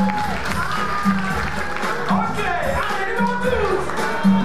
Oh!